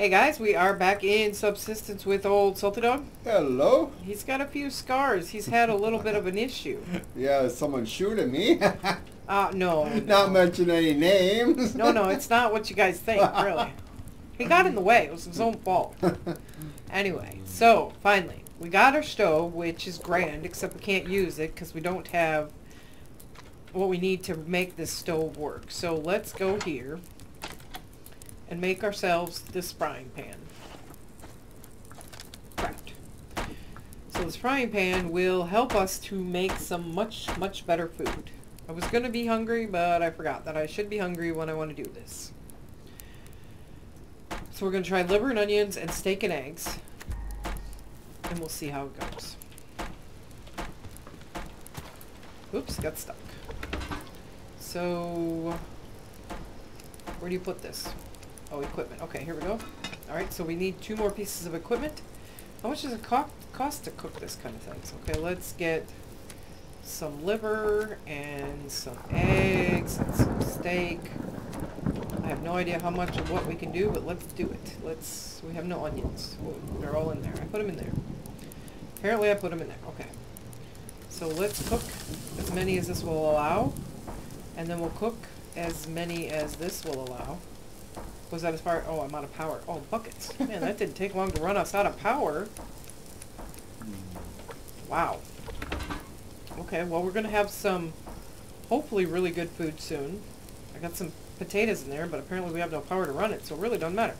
Hey guys, we are back in subsistence with old Salty Dog. Hello? He's got a few scars. He's had a little bit of an issue. Yeah, someone shooting me? Uh, no. Not mention any names. No, no, it's not what you guys think, really. He got in the way. It was his own fault. Anyway, so, finally, we got our stove, which is grand, except we can't use it because we don't have what we need to make this stove work. So let's go here and make ourselves this frying pan. Correct. So this frying pan will help us to make some much, much better food. I was going to be hungry, but I forgot that I should be hungry when I want to do this. So we're going to try liver and onions and steak and eggs. And we'll see how it goes. Oops, got stuck. So, where do you put this? Oh, equipment. Okay, here we go. Alright, so we need two more pieces of equipment. How much does it co cost to cook this kind of things? Okay, let's get some liver and some eggs and some steak. I have no idea how much of what we can do, but let's do it. Let's, we have no onions. They're all in there. I put them in there. Apparently I put them in there. Okay. So let's cook as many as this will allow. And then we'll cook as many as this will allow. Was that as far? Oh, I'm out of power. Oh, buckets. Man, that didn't take long to run us out of power. Wow. Okay, well we're going to have some hopefully really good food soon. I got some potatoes in there, but apparently we have no power to run it, so it really doesn't matter.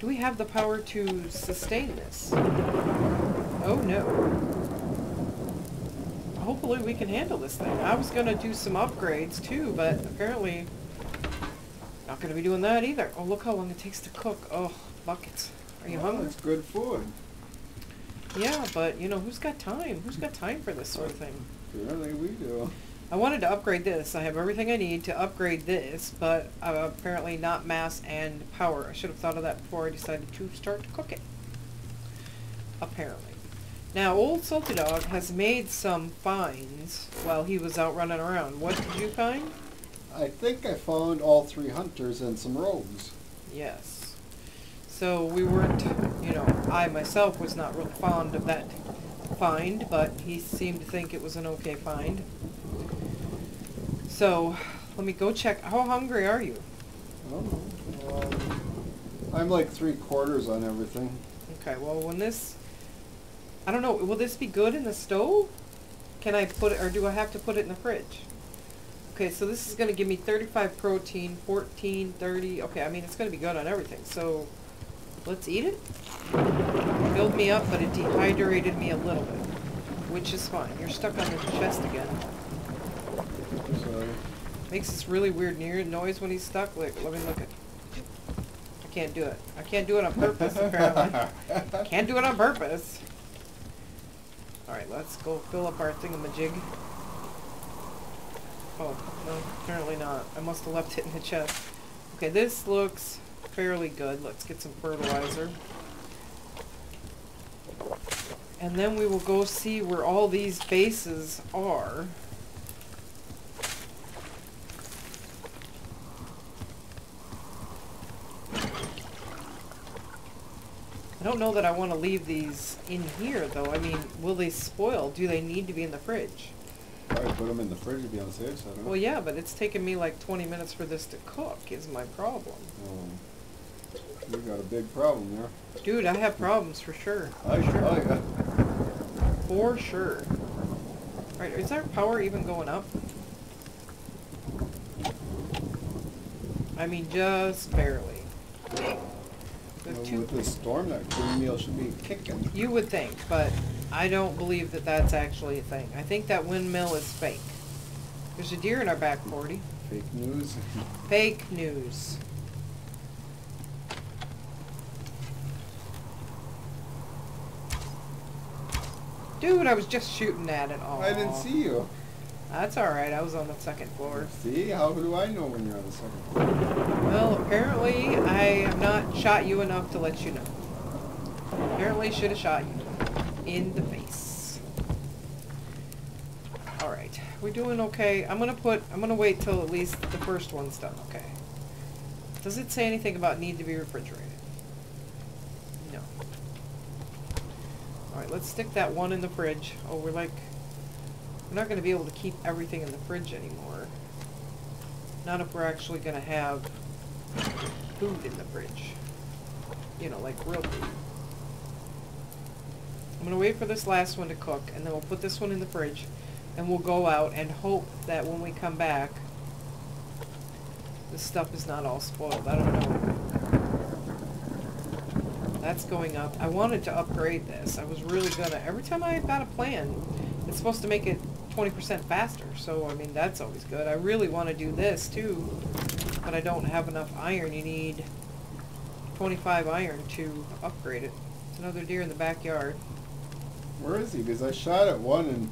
Do we have the power to sustain this? Oh no. Hopefully we can handle this thing. I was going to do some upgrades too, but apparently going to be doing that either. Oh, look how long it takes to cook. Oh, buckets. Are you Oh, hungry? It's good food. Yeah, but you know, who's got time? Who's got time for this sort of thing? Really, we do. I wanted to upgrade this. I have everything I need to upgrade this, but uh, apparently not mass and power. I should have thought of that before I decided to start to cook it. Apparently. Now, old Salty Dog has made some finds while he was out running around. What did you find? I think I found all three hunters and some rogues. Yes. So we weren't, you know, I myself was not real fond of that find, but he seemed to think it was an okay find. So, let me go check. How hungry are you? Oh, um, I'm like three quarters on everything. Okay, well when this, I don't know, will this be good in the stove? Can I put it, or do I have to put it in the fridge? Okay, so this is going to give me 35 protein, 14, 30, okay, I mean it's going to be good on everything, so let's eat it. Filled me up, but it dehydrated me a little bit, which is fine. You're stuck on the chest again. Sorry. Makes this really weird near noise when he's stuck. Like, let me look at. I can't do it. I can't do it on purpose, apparently. Can't do it on purpose. Alright, let's go fill up our thingamajig. Oh, no, apparently not. I must have left it in the chest. Okay, this looks fairly good. Let's get some fertilizer. And then we will go see where all these bases are. I don't know that I want to leave these in here, though. I mean, will they spoil? Do they need to be in the fridge? Probably put them in the fridge to be on the safe side. huh? Well, yeah, but it's taken me like 20 minutes for this to cook, is my problem. Oh. You got a big problem there. Dude, I have problems for sure. I sure. Oh, yeah. For oh, sure. Right, is our power even going up? I mean, just barely. We have Well, with this storm, that windmill should be kicking. You would think, but I don't believe that that's actually a thing. I think that windmill is fake. There's a deer in our back 40. Fake news. Fake news. Dude, I was just shooting at it all. I didn't see you. That's alright, I was on the second floor. See? How do I know when you're on the second floor? Well, apparently I have not shot you enough to let you know. Apparently should have shot you in the face. All right, we're doing okay. I'm gonna put, I'm gonna wait till at least the first one's done, okay. Does it say anything about need to be refrigerated? No. All right, let's stick that one in the fridge. Oh, we're like, we're not gonna be able to keep everything in the fridge anymore. Not if we're actually gonna have food in the fridge. You know, like real food. I'm gonna wait for this last one to cook, and then we'll put this one in the fridge, and we'll go out and hope that when we come back, this stuff is not all spoiled. I don't know. That's going up. I wanted to upgrade this. I was really gonna, every time I got a plan, it's supposed to make it 20% faster. So, I mean, that's always good. I really want to do this too, but I don't have enough iron. You need 25 iron to upgrade it. It's another deer in the backyard. Where is he? Because I shot at one and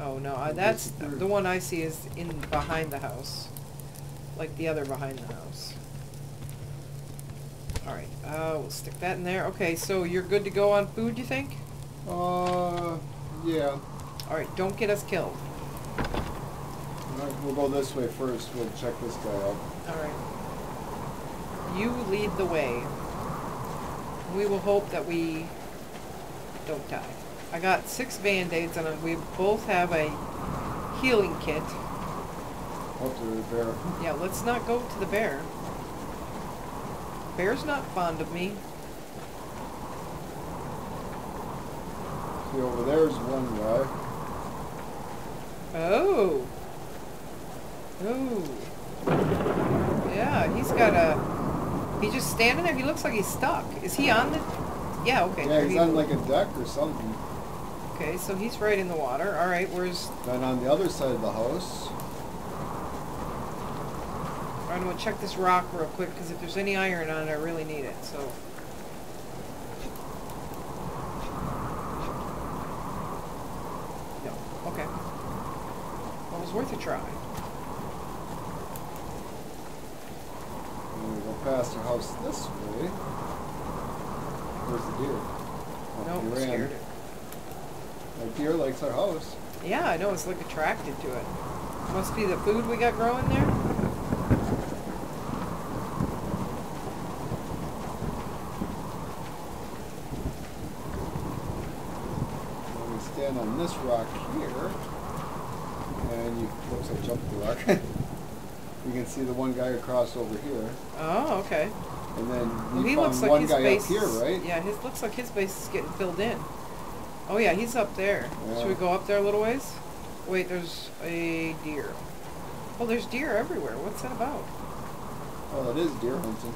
Oh no, I, that's the one I see is in behind the house, like the other behind the house. All right, uh, we'll stick that in there. Okay, so you're good to go on food, you think? uh yeah. All right, don't get us killed. Alright, We'll go this way first. We'll check this guy out. All right. You lead the way. We will hope that we don't die. I got six band-aids and we both have a healing kit. Up to the bear. Yeah, let's not go to the bear. Bear's not fond of me. See over there's one guy. Oh. Oh. Yeah, he's got a... He's just standing there. He looks like he's stuck. Is he on the... Yeah, okay. Yeah, he's he- on like a deck or something. Okay, so he's right in the water. All right, where's... Then on the other side of the house, I'm gonna check this rock real quick because if there's any iron on it, I really need it. So. No. Okay. Well, it was worth a try. and we go past our house this way. Where's the deer? Oh, no, I'm scared. That deer likes our house. Yeah, I know. It's like attracted to it. Must be the food we got growing there. And we stand on this rock here, and you, whoops, I jumped the rock. you can see the one guy across over here, Oh, okay. and then Well, he looks like one his guy base. up here, right? Yeah, his looks like his base is getting filled in. Oh yeah, he's up there. Should we go up there a little ways? Wait, there's a deer. Oh, there's deer everywhere. What's that about? Oh, it is deer hunting.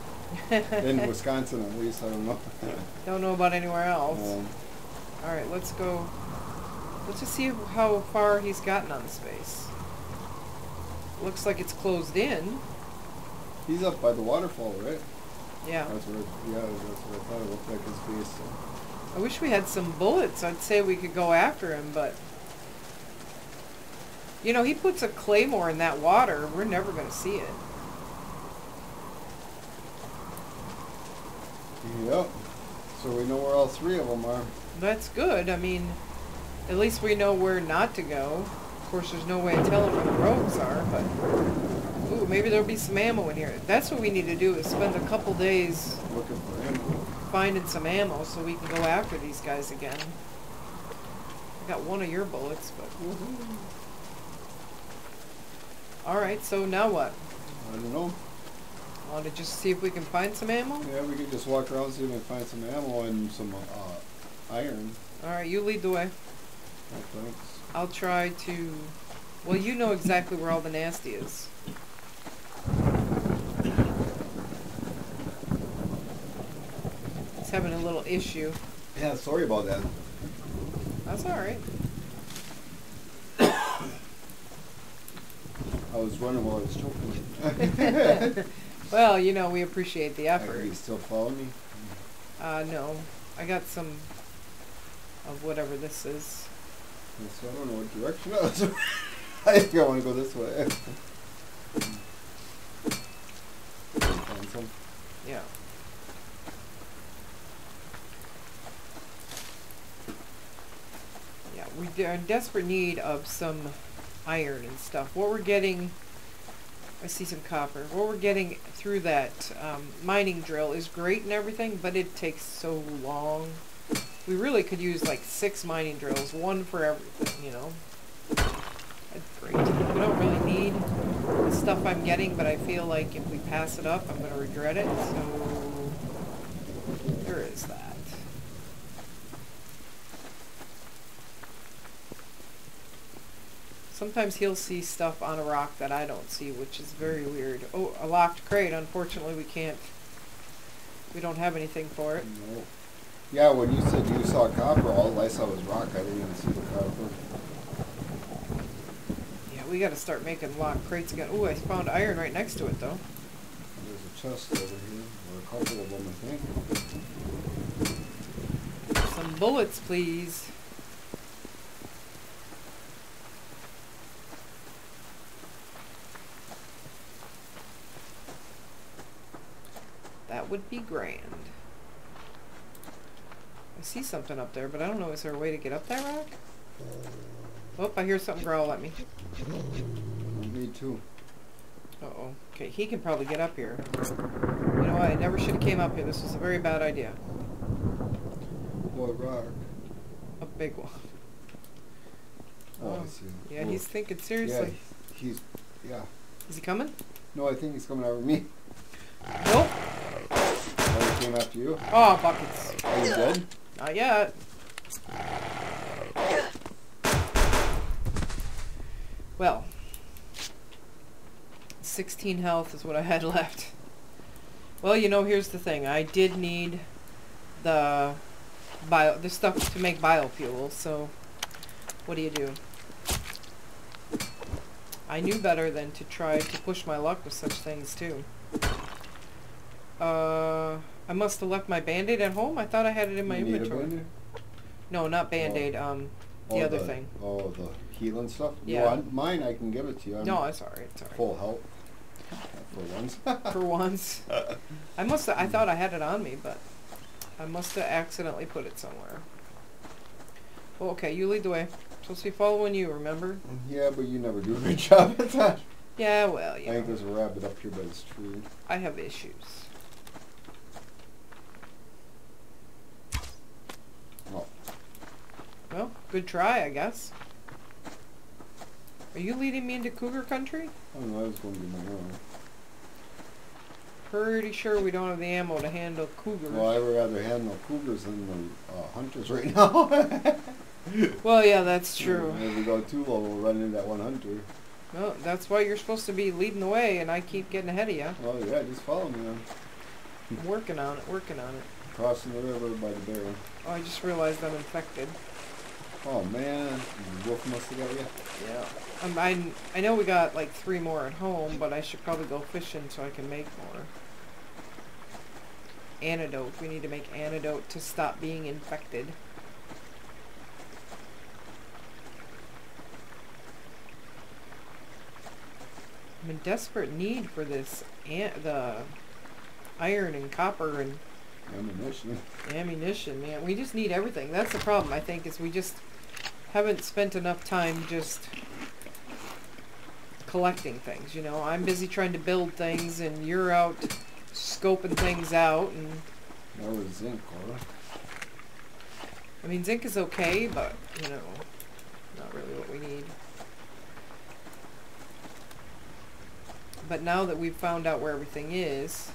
In Wisconsin, at least, I don't know. Don't know about anywhere else. Um, All right, let's go. Let's just see how far he's gotten on the space. Looks like it's closed in. he's up by the waterfall, right? Yeah. That's where, yeah, that's what I thought it looked like his base. So. I wish we had some bullets. I'd say we could go after him, but you know, he puts a claymore in that water. We're never going to see it. Yep. So we know where all three of them are. That's good. I mean, at least we know where not to go. Of course, there's no way of telling where the rogues are, but ooh, maybe there'll be some ammo in here. That's what we need to do is spend a couple days Looking for him. finding some ammo so we can go after these guys again. I got one of your bullets, but all right. So now what? I don't know. Want to just see if we can find some ammo? Yeah, we could just walk around see if we can find some ammo and some uh, iron. All right, you lead the way. Oh, thanks. I'll try to. Well, you know exactly where all the nasty is. It's having a little issue. Yeah, sorry about that. That's all right. I was running while I was choking. Well, you know, we appreciate the effort. Are you still following me? Uh, no, I got some of whatever this is. So I don't know what direction I was. I think I want to go this way. Find some. Yeah. Yeah, we are in desperate need of some iron and stuff. What we're getting, I see some copper. What we're getting through that um, mining drill is great and everything, but it takes so long. We really could use like six mining drills, one for everything, you know. That's great. We don't really need the stuff I'm getting, but I feel like if we pass it up, I'm going to regret it. So there is that. Sometimes he'll see stuff on a rock that I don't see, which is very weird. Oh, a locked crate. Unfortunately, we can't. We don't have anything for it. No. Yeah, when you said you saw copper, all I saw was rock. I didn't even see the copper. Yeah, we got to start making locked crates again. Oh, I found iron right next to it, though. There's a chest over here, or a couple of them, I think. Some bullets, please. That would be grand. See something up there, but I don't know. Is there a way to get up that rock? Oh, I hear something growl at me. Mm, me too. Uh-oh. Okay, he can probably get up here. You know what? I never should have came up here. This was a very bad idea. What rock? A big one. Oh, Oh, I um, see. Yeah, Oh, he's thinking seriously. Yeah, he's, yeah. Is he coming? No, I think he's coming over me. Nope. Oh, he came after you. Oh, buckets. Are you dead? Not yet. Well, 16 health is what I had left. Well, you know, here's the thing. I did need the bio, the stuff to make biofuel, so what do you do? I knew better than to try to push my luck with such things, too. Uh, I must have left my Band-Aid at home. I thought I had it in my You inventory. No, not Band-Aid, um, the Oh, other thing. Oh, the healing stuff? You Yeah. want mine? I can give it to you. I'm No, it's it's alright. full health. For once. For once. I must have, I thought I had it on me, but I must have accidentally put it somewhere. Well, okay, you lead the way. Supposed to be following you, remember? yeah, but you never do a good job at that. Yeah, well, yeah. I think there's a rabbit up here but it's true. I have issues. Oh, Well, good try, I guess. Are you leading me into cougar country? I don't know, I was going to get my own. Pretty sure we don't have the ammo to handle cougars. Well, I would rather handle cougars than the uh, hunters right now. Well, yeah, that's true. If we go too low, we'll run into that one hunter. Well, that's why you're supposed to be leading the way, and I keep getting ahead of you. Well, yeah, just follow me then. I'm working on it, working on it. Crossing the river by the barrel. Oh, I just realized I'm infected. Oh man, wolf must have got you. Yeah. Um, I, I know we got like three more at home, but I should probably go fishing so I can make more. Antidote. We need to make antidote to stop being infected. I'm in desperate need for this, an- the iron and copper and Ammunition. ammunition, man. We just need everything. That's the problem, I think, is we just haven't spent enough time just collecting things, you know. I'm busy trying to build things and you're out scoping things out and That was zinc, Laura. I mean zinc is okay, but you know, not really what we need. But now that we've found out where everything is,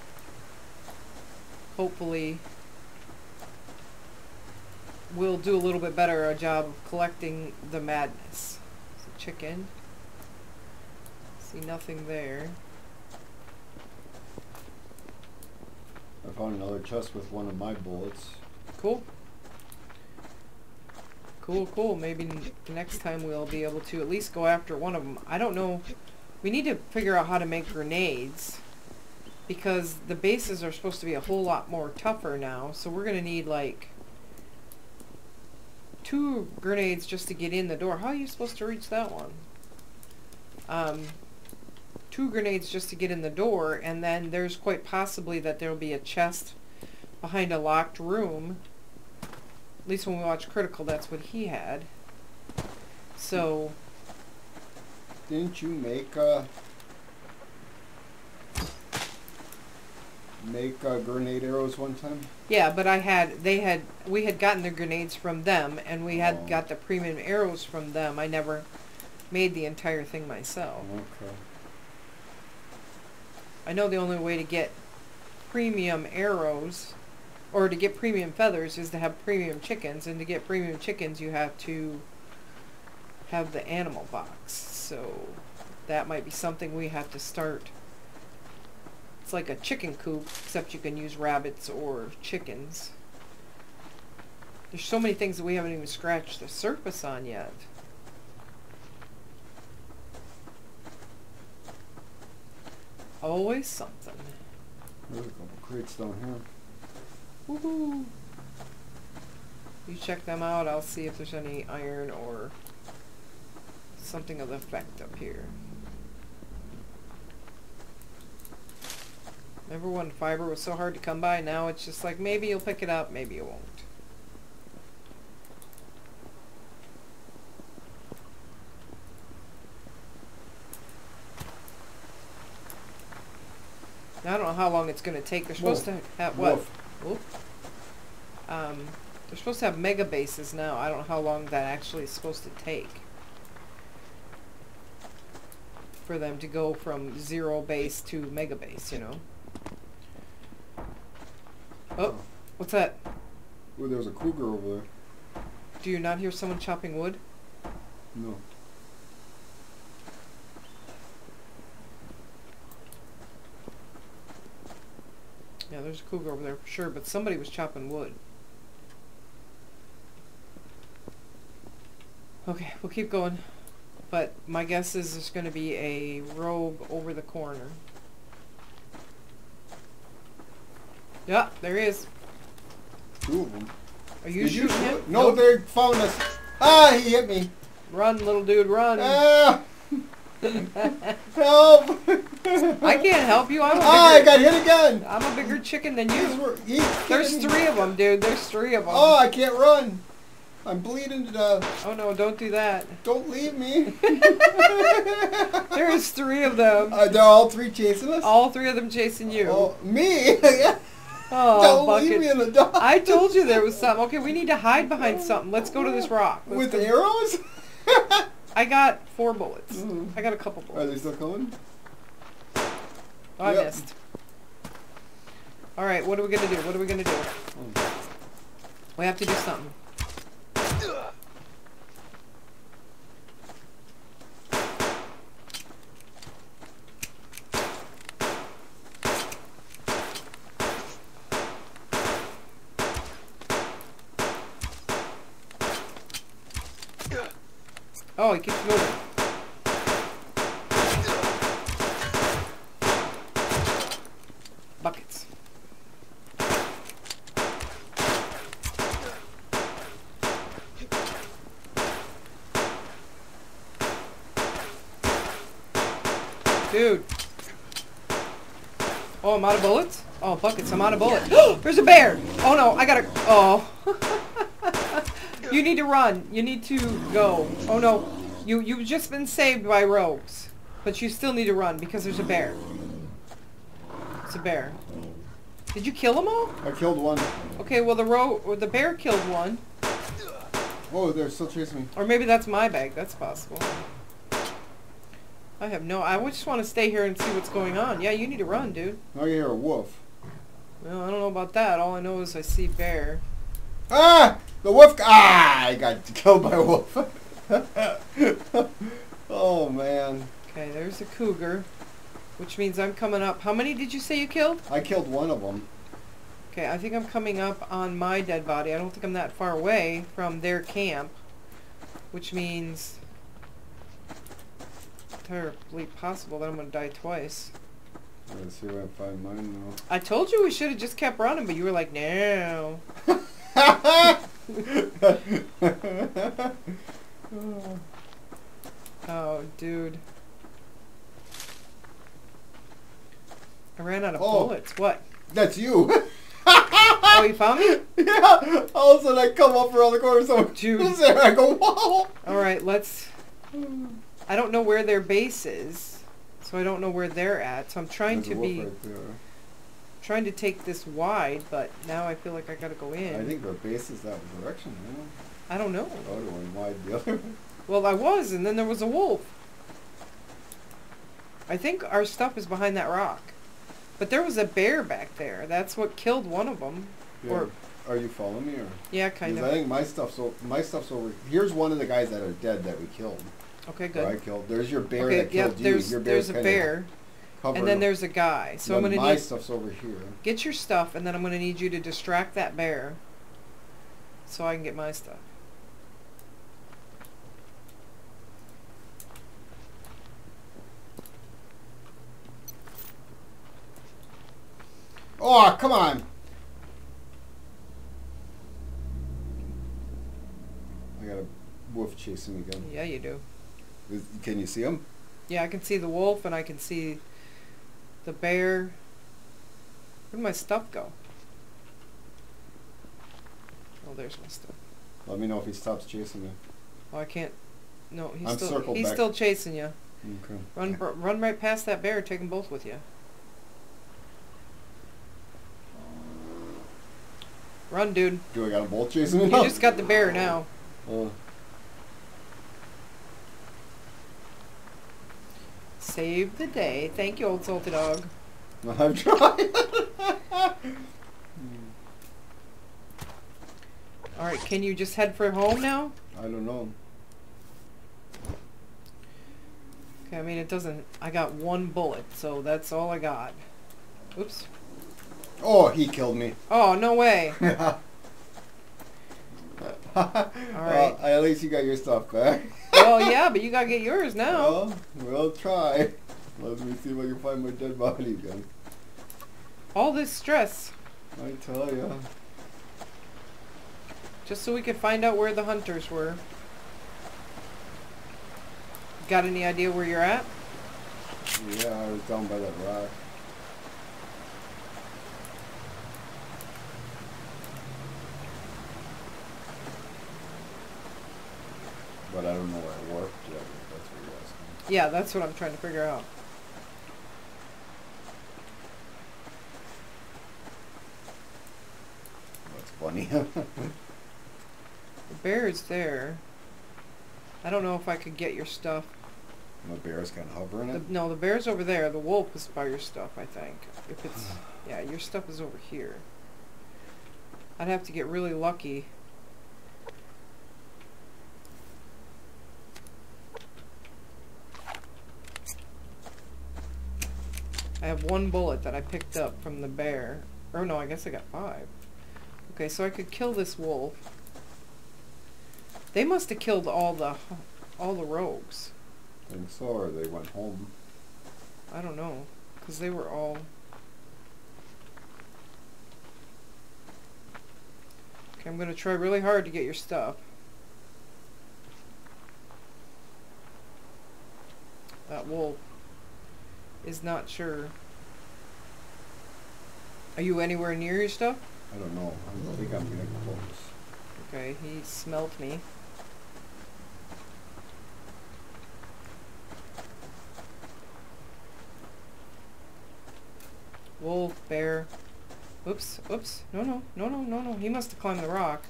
hopefully we'll do a little bit better a job of collecting the madness. So chicken. See nothing there. I found another chest with one of my bullets. Cool. Cool, cool. Maybe n- next time we'll be able to at least go after one of them. I don't know. We need to figure out how to make grenades because the bases are supposed to be a whole lot more tougher now. So we're going to need like two grenades just to get in the door. How are you supposed to reach that one? Um, two grenades just to get in the door and then there's quite possibly that there'll be a chest behind a locked room. At least when we watch Critical, that's what he had. So, Didn't you make uh make uh, grenade arrows one time? Yeah, but I had they had we had gotten the grenades from them, and we had Oh. got the premium arrows from them. I never made the entire thing myself. Okay. I know the only way to get premium arrows or to get premium feathers is to have premium chickens and to get premium chickens you have to have the animal box. So that might be something we have to start. It's like a chicken coop except you can use rabbits or chickens. There's so many things that we haven't even scratched the surface on yet. Always something. There's a couple crates down here. Woohoo! You check them out. I'll see if there's any iron or something of the effect up here. Remember when fiber was so hard to come by? Now it's just like maybe you'll pick it up, maybe you won't. Now, I don't know how long it's going to take. They're supposed Wolf. to have what? Wolf. Whoop. Um, they're supposed to have mega bases now. I don't know how long that actually is supposed to take. For them to go from zero base to mega base, you know? Oh, what's that? Ooh, there's a cougar over there. Do you not hear someone chopping wood? No. Yeah, there's a cougar over there for sure, but somebody was chopping wood. Okay, we'll keep going. But my guess is there's going to be a rogue over the corner. Yeah, there he is. Two of them. Are you Did shooting shoot him? No, they found us. Ah, he hit me. Run, little dude, run. Ah! Help! I can't help you. I'm a bigger, Ah, I got hit again. I'm a bigger chicken than you. he's There's three of them, dude. There's three of them. Oh, I can't run. I'm bleeding to death. Oh no, don't do that. Don't leave me. There's three of them. Uh, they're all three chasing us. All three of them chasing you. Oh, me? Oh, Don't leave me in the dark. I told you there was something. Okay, we need to hide behind something. Let's go to this rock. Let's With go- arrows? I got four bullets. Mhm. I got a couple bullets. Are they still coming? Oh, I Yep. missed. All right, what are we gonna do? What are we gonna do? Oh. We have to do something. Oh, he keeps moving. Buckets. Dude. Oh, I'm out of bullets? Oh, buckets, I'm out of bullets. There's a bear! Oh no, I gotta... Oh. you need to run. You need to go. Oh no. You, you've just been saved by rogues. But you still need to run because there's a bear. It's a bear. Did you kill them all? I killed one. Okay, well the ro the bear killed one. Oh, they're still chasing me. Or maybe that's my bag. That's possible. I have no... I would just want to stay here and see what's going on. Yeah, you need to run, dude. Now you hear a wolf. Well, I don't know about that. All I know is I see bear. Ah! The wolf! Ah! I got killed by a wolf. oh, man. Okay, there's a cougar. Which means I'm coming up. How many did you say you killed? I killed one of them. Okay, I think I'm coming up on my dead body. I don't think I'm that far away from their camp. Which means... Terribly possible that I'm going to die twice. Let's see if I find mine now. I told you we should have just kept running, but you were like, no. Oh, dude. I ran out of Oh. bullets. What? That's you. Oh, you found me? yeah. All of a sudden I come up around the corner, someone Dude. there. I go, wow. Alright, let's... I don't know where their base is, so I don't know where they're at, so I'm trying There's to be... right trying to take this wide, but now I feel like I gotta go in. I think our base is that direction, you know? I don't know. Oh, went wide the other. Well, I was, and then there was a wolf. I think our stuff is behind that rock. But there was a bear back there. That's what killed one of them. Yeah. Or- Are you following me or? Yeah, kind Because of. I think my stuff's o- my stuff's over. Here's one of the guys that are dead that we killed. Okay, Or I good. killed. There's your bear Okay, that killed you. there's Your there's a bear, and then there's a guy. So I'm gonna my need stuff's over here. get your stuff, and then I'm gonna need you to distract that bear, so I can get my stuff. Oh, come on! I got a wolf chasing me again. Yeah, you do. Can you see him? Yeah, I can see the wolf, and I can see the bear. Where'd my stuff go? Oh, there's my stuff. Let me know if he stops chasing me. Oh, I can't. No, he's I'm still he's back. still chasing you. Okay. Run, run right past that bear. Take them both with you. Run, dude. Do I got them both chasing me? You just got the bear now. Oh. Save the day. Thank you, old salty dog. I'm trying. All right, can you just head for home now? I don't know. Okay, I mean it doesn't. I got one bullet, so that's all I got. Oops. Oh, he killed me. Oh no way. All right. at least you got your stuff back. Well, yeah, but you gotta get yours now. Well, we'll try. Let me see if I can find my dead body again. All this stress I tell ya. just so we could find out where the hunters were. Got any idea where you're at? Yeah, I was down by that rock. But I don't know where I worked yet. That's what you're asking. Yeah, that's what I'm trying to figure out. That's funny. The bear is there. I don't know if I could get your stuff. the bear's kind of hovering The, it. no, the bear's over there. The wolf is by your stuff, I think. If it's yeah, your stuff is over here. I'd have to get really lucky. Have one bullet that I picked up from the bear. Or no, I guess I got five. Okay, so I could kill this wolf. They must have killed all the all the rogues. I think so, or they went home. I don't know, because they were all. Okay, I'm gonna try really hard to get your stuff. That wolf is not sure. Are you anywhere near your stuff? I don't know. I think I'm getting close. Okay, he smelt me. Wolf, bear. Oops, oops. No, no, no, no, no, no. He must have climbed the rock.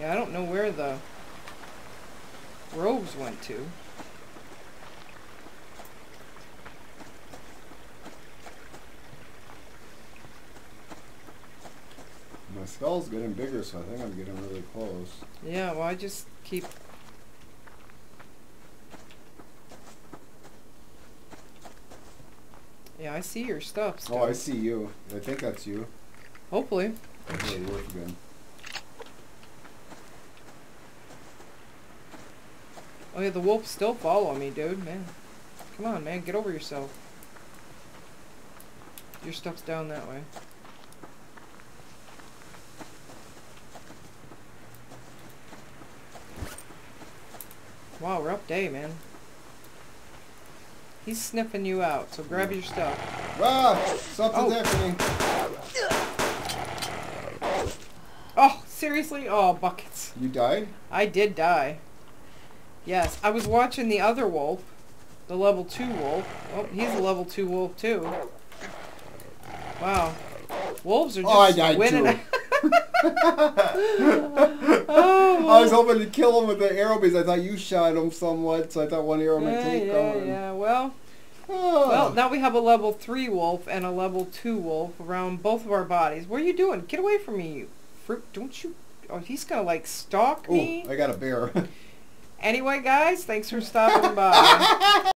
Yeah, I don't know where the rogues went to. My skull's getting bigger, so I think I'm getting really close. Yeah, well, I just keep. Yeah, I see your stuff. Still. Oh, I see you. I think that's you. Hopefully. I hear you work again. Oh yeah, the wolf's still following me, dude. Man, come on, man, get over yourself. Your stuff's down that way. Wow, rough day, man. He's sniffing you out, so grab your stuff. Ah! Something's Oh. happening! Oh, seriously? Oh, buckets. You died? I did die. Yes, I was watching the other wolf, the level two wolf. Oh, he's a level two wolf too. Wow. Wolves are just Oh, I died winning. oh, I was hoping to kill him with the arrow because I thought you shot him somewhat, so I thought one arrow might take yeah, him. yeah. Well, Oh. well, now we have a level three wolf and a level two wolf around both of our bodies. What are you doing? Get away from me, you fruit! Don't you? Oh, he's gonna like stalk me. I got a bear. Anyway, guys, thanks for stopping by.